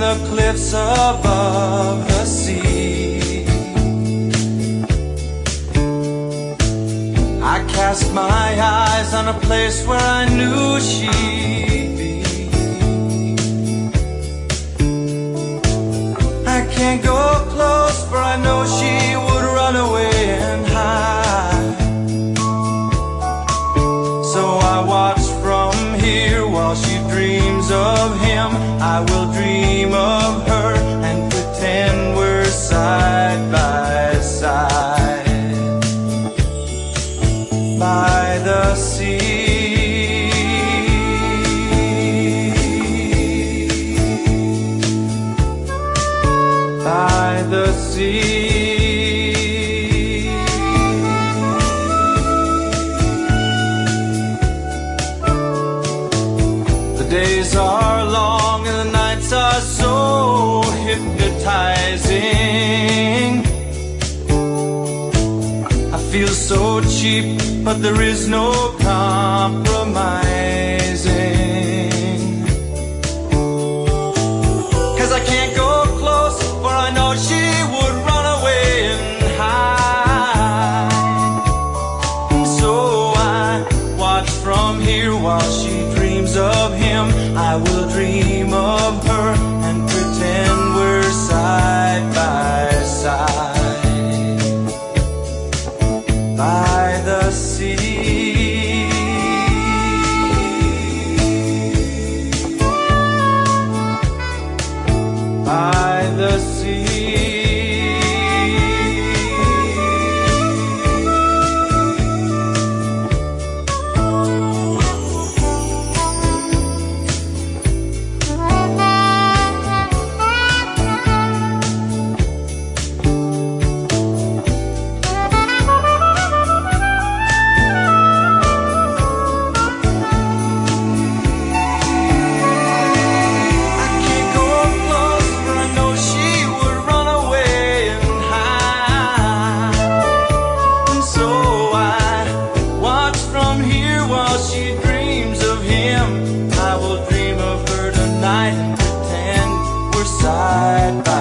the cliffs above the sea. I cast my eyes on a place where I knew she'd while she dreams of him. I will dream of her and pretend we're side by side by the sea. By the sea. Days are long and the nights are so hypnotizing. I feel so cheap, but there is no compromising. Cause I can't go close, for I know she would run away and hide. So I watch from here while she. I will dream of her and pretend we're side by side by the sea. by the sea. side by